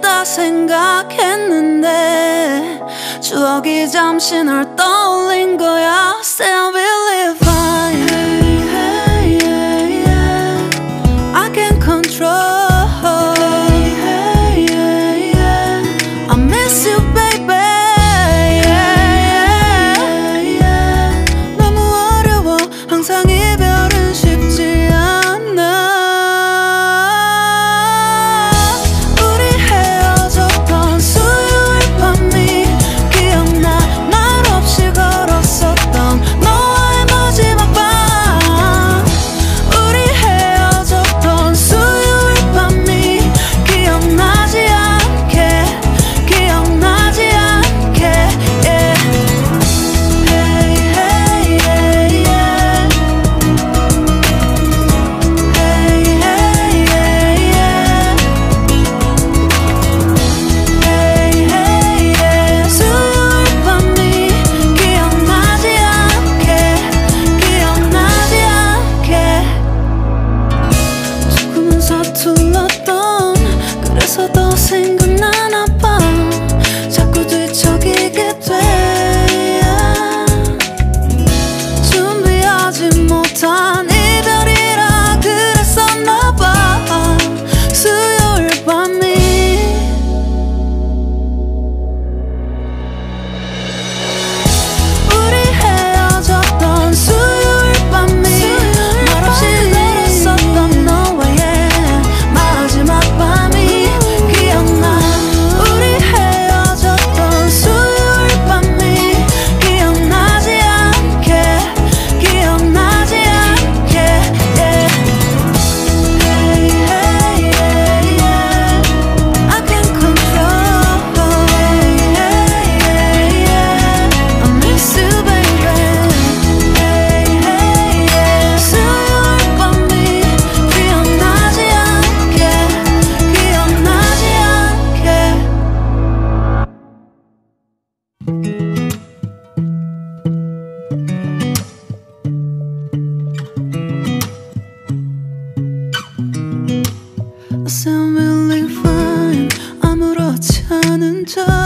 있다 생각했는데 추억이 잠시 널 떠올린 거야. Still 그게 돼 to